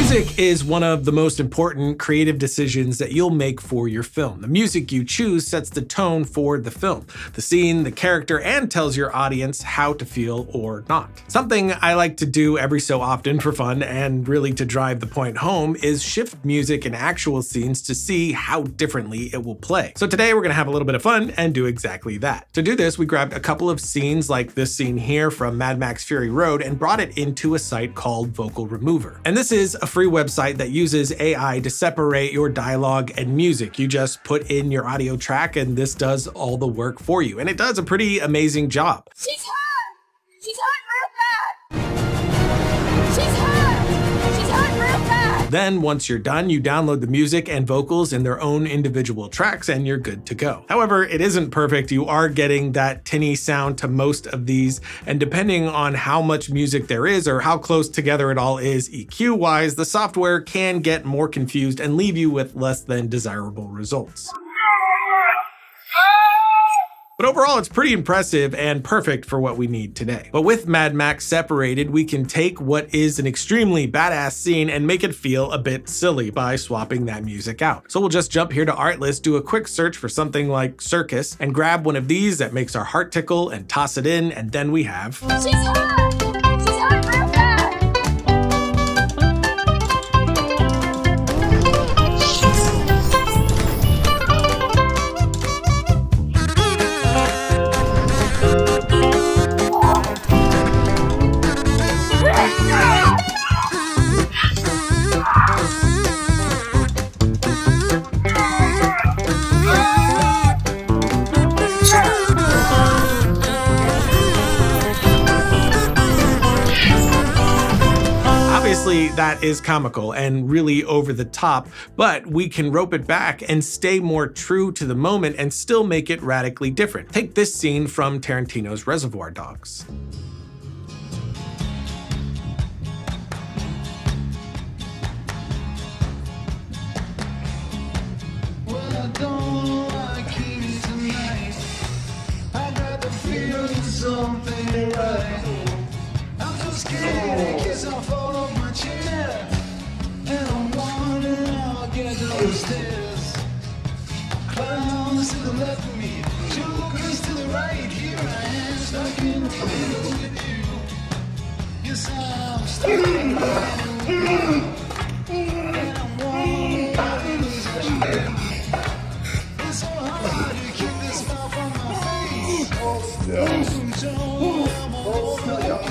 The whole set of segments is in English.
Music is one of the most important creative decisions that you'll make for your film. The music you choose sets the tone for the film, the scene, the character, and tells your audience how to feel or not. Something I like to do every so often for fun and really to drive the point home is shift music in actual scenes to see how differently it will play. So today we're gonna have a little bit of fun and do exactly that. To do this, we grabbed a couple of scenes like this scene here from Mad Max Fury Road and brought it into a site called Vocal Remover. And this is a free website that uses AI to separate your dialogue and music. You just put in your audio track and this does all the work for you. And it does a pretty amazing job. She's! She's Then once you're done, you download the music and vocals in their own individual tracks and you're good to go. However, it isn't perfect. You are getting that tinny sound to most of these. And depending on how much music there is or how close together it all is EQ wise, the software can get more confused and leave you with less than desirable results. But overall, it's pretty impressive and perfect for what we need today. But with Mad Max separated, we can take what is an extremely badass scene and make it feel a bit silly by swapping that music out. So we'll just jump here to Artlist, do a quick search for something like Circus, and grab one of these that makes our heart tickle and toss it in, and then we have Obviously, that is comical and really over the top, but we can rope it back and stay more true to the moment and still make it radically different. Take this scene from Tarantino's Reservoir Dogs.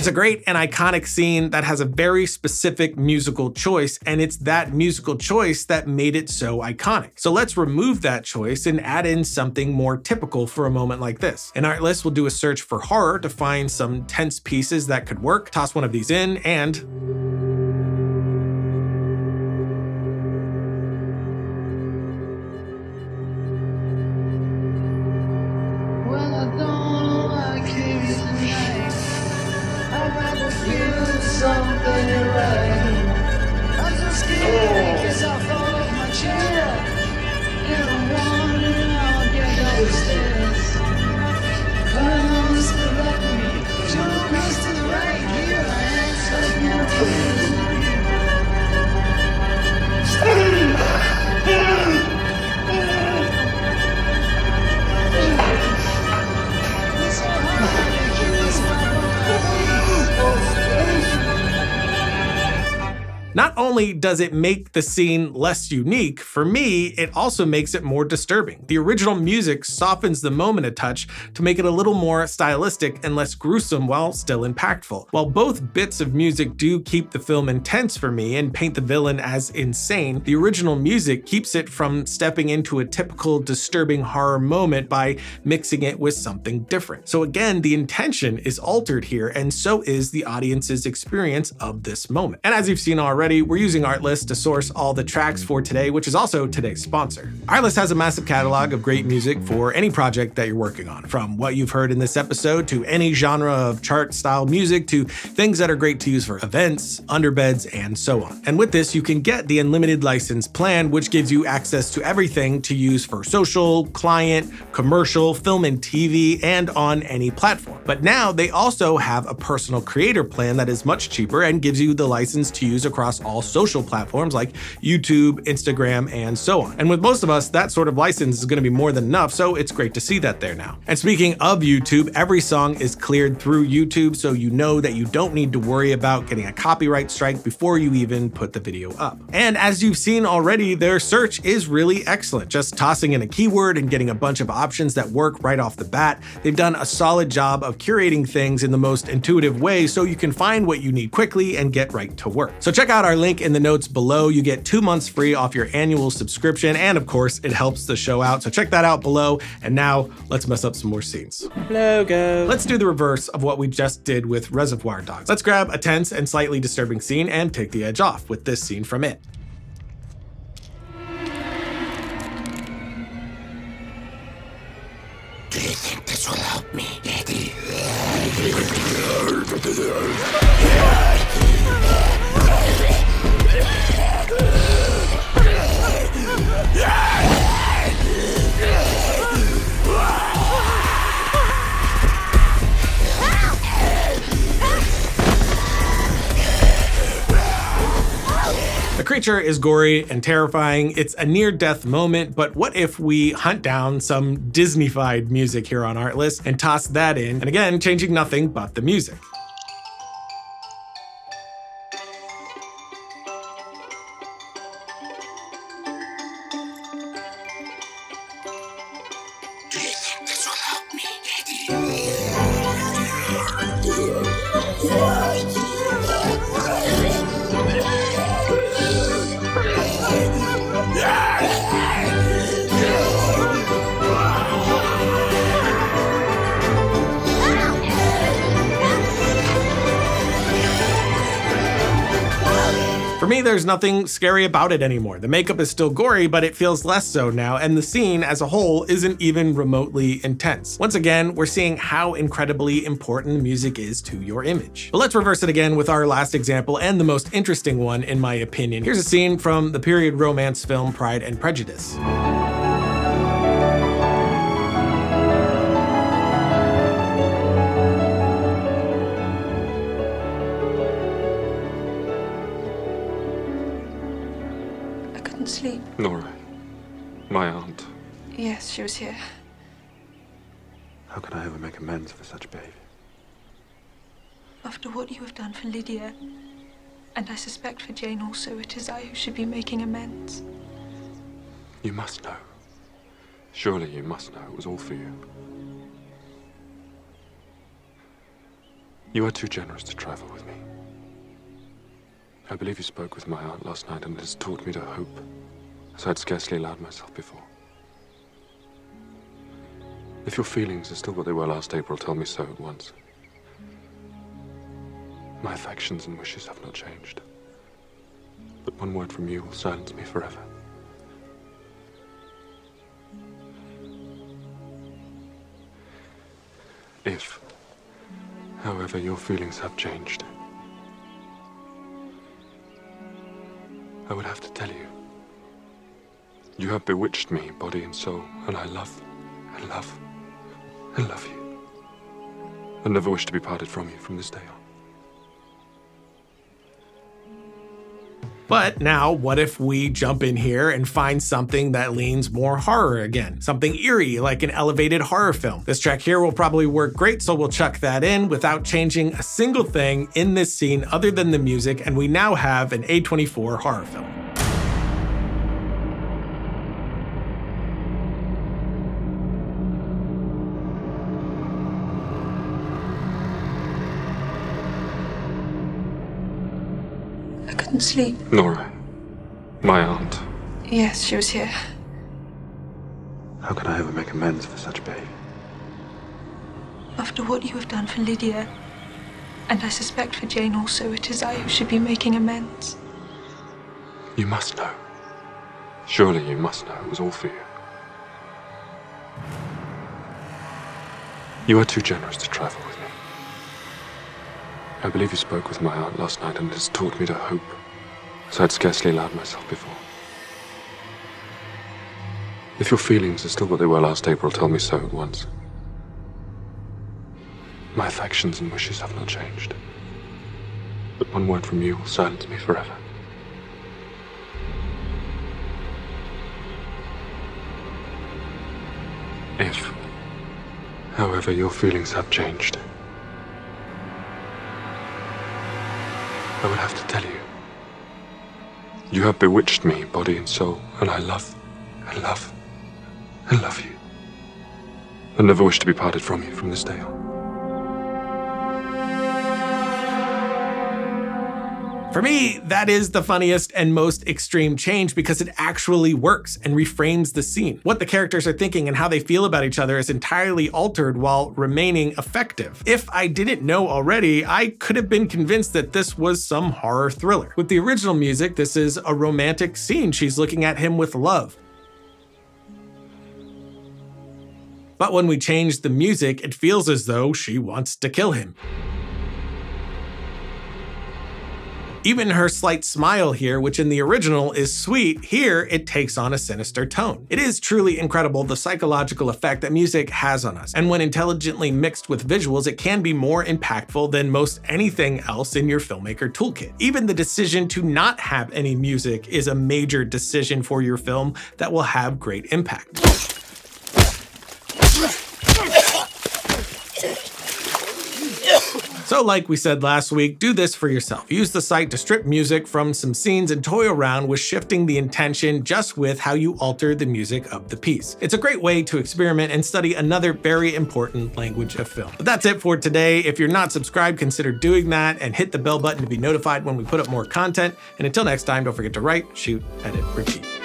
It's a great and iconic scene that has a very specific musical choice, and it's that musical choice that made it so iconic. So let's remove that choice and add in something more typical for a moment like this. In Artlist, we'll do a search for horror to find some tense pieces that could work, toss one of these in, and Well, I don't I'm only does it make the scene less unique, for me, it also makes it more disturbing. The original music softens the moment a touch to make it a little more stylistic and less gruesome while still impactful. While both bits of music do keep the film intense for me and paint the villain as insane, the original music keeps it from stepping into a typical disturbing horror moment by mixing it with something different. So again, the intention is altered here, and so is the audience's experience of this moment. And as you've seen already, we're using Artlist to source all the tracks for today, which is also today's sponsor. Artlist has a massive catalog of great music for any project that you're working on, from what you've heard in this episode to any genre of chart style music to things that are great to use for events, underbeds, and so on. And with this, you can get the unlimited license plan, which gives you access to everything to use for social, client, commercial, film and TV, and on any platform. But now they also have a personal creator plan that is much cheaper and gives you the license to use across all social platforms like YouTube, Instagram, and so on. And with most of us, that sort of license is going to be more than enough, so it's great to see that there now. And speaking of YouTube, every song is cleared through YouTube, so you know that you don't need to worry about getting a copyright strike before you even put the video up. And as you've seen already, their search is really excellent. Just tossing in a keyword and getting a bunch of options that work right off the bat, they've done a solid job of curating things in the most intuitive way so you can find what you need quickly and get right to work. So check out our link in the notes below. You get two months free off your annual subscription, and of course, it helps the show out. So check that out below. And now let's mess up some more scenes. Logo. Let's do the reverse of what we just did with Reservoir Dogs. Let's grab a tense and slightly disturbing scene and take the edge off with this scene from it. The creature is gory and terrifying. It's a near death moment, but what if we hunt down some Disneyfied music here on Artlist and toss that in? And again, changing nothing but the music. Yeah. For me, there's nothing scary about it anymore. The makeup is still gory, but it feels less so now, and the scene as a whole isn't even remotely intense. Once again, we're seeing how incredibly important music is to your image. But let's reverse it again with our last example and the most interesting one, in my opinion. Here's a scene from the period romance film Pride and Prejudice. My aunt. Yes, she was here. How can I ever make amends for such behavior? After what you have done for Lydia, and I suspect for Jane also, it is I who should be making amends. You must know. Surely you must know it was all for you. You are too generous to trifle with me. I believe you spoke with my aunt last night, and it has taught me to hope, as I'd scarcely allowed myself before. If your feelings are still what they were last April, tell me so at once. My affections and wishes have not changed. But one word from you will silence me forever. If, however, your feelings have changed, I would have to tell you. You have bewitched me, body and soul, and I love, and love, and love you. And never wish to be parted from you from this day on. But now, what if we jump in here and find something that leans more horror again? Something eerie, like an elevated horror film. This track here will probably work great, so we'll chuck that in without changing a single thing in this scene other than the music, and we now have an A24 horror film. Couldn't sleep. Nora, my aunt. Yes, she was here. How can I ever make amends for such behavior? After what you have done for Lydia, and I suspect for Jane also, it is I who should be making amends. You must know. Surely you must know it was all for you. You are too generous to trifle with me. I believe you spoke with my aunt last night, and it has taught me to hope, so I'd scarcely allowed myself before. If your feelings are still what they were last April, tell me so at once. My affections and wishes have not changed. But one word from you will silence me forever. If, however, your feelings have changed, I will have to tell you. You have bewitched me, body and soul, and I love, and love, and love you. I never wish to be parted from you from this day on. For me, that is the funniest and most extreme change because it actually works and reframes the scene. What the characters are thinking and how they feel about each other is entirely altered while remaining effective. If I didn't know already, I could have been convinced that this was some horror thriller. With the original music, this is a romantic scene. She's looking at him with love. But when we change the music, it feels as though she wants to kill him. Even her slight smile here, which in the original is sweet, here it takes on a sinister tone. It is truly incredible the psychological effect that music has on us, and when intelligently mixed with visuals, it can be more impactful than most anything else in your filmmaker toolkit. Even the decision to not have any music is a major decision for your film that will have great impact. So like we said last week, do this for yourself. Use the site to strip music from some scenes and toy around with shifting the intention just with how you alter the music of the piece. It's a great way to experiment and study another very important language of film. But that's it for today. If you're not subscribed, consider doing that and hit the bell button to be notified when we put up more content. And until next time, don't forget to write, shoot, edit, repeat.